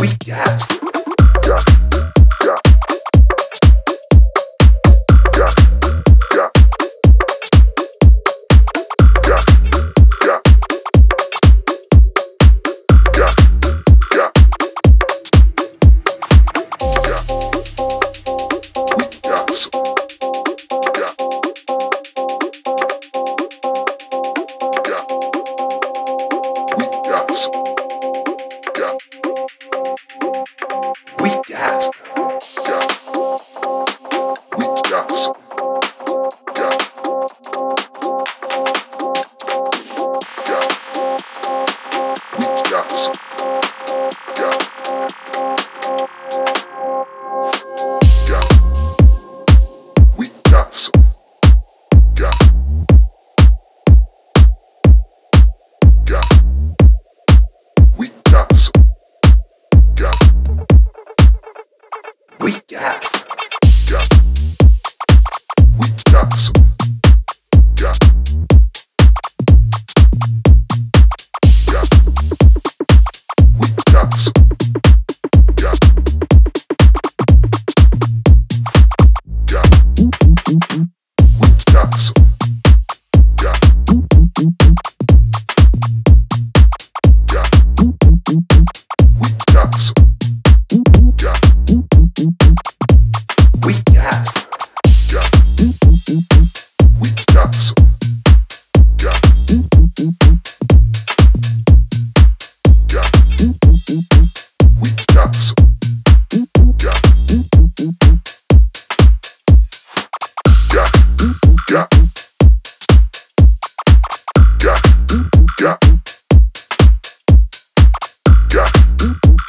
we got.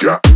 Yeah.